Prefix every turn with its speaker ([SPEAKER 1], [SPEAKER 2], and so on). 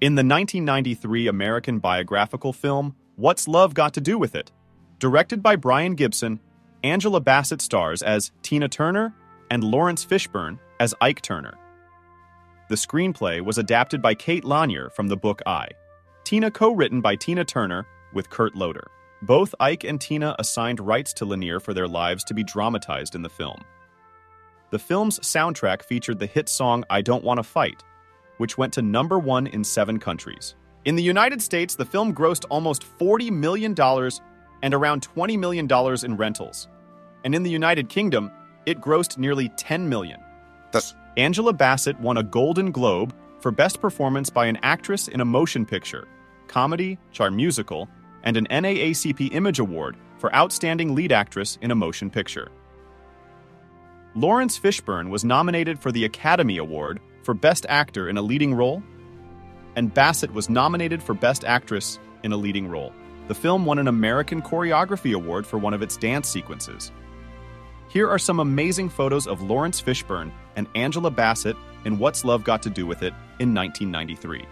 [SPEAKER 1] In the 1993 American biographical film, What's Love Got to Do with It? Directed by Brian Gibson, Angela Bassett stars as Tina Turner and Laurence Fishburne as Ike Turner. The screenplay was adapted by Kate Lanier from the book I. Tina co written by Tina Turner with Kurt Loder. Both Ike and Tina assigned rights to Lanier for their lives to be dramatized in the film. The film's soundtrack featured the hit song I Don't Want to Fight, which went to number one in seven countries. In the United States, the film grossed almost $40 million and around $20 million in rentals. And in the United Kingdom, it grossed nearly 10 million.
[SPEAKER 2] That's
[SPEAKER 1] Angela Bassett won a Golden Globe for Best Performance by an Actress in a Motion Picture, Comedy, Charm Musical, and an NAACP Image Award for Outstanding Lead Actress in a Motion Picture. Laurence Fishburne was nominated for the Academy Award for Best Actor in a Leading Role, and Bassett was nominated for Best Actress in a Leading Role. The film won an American Choreography Award for one of its dance sequences. Here are some amazing photos of Laurence Fishburne and Angela Bassett in What's Love Got to Do with It in 1993.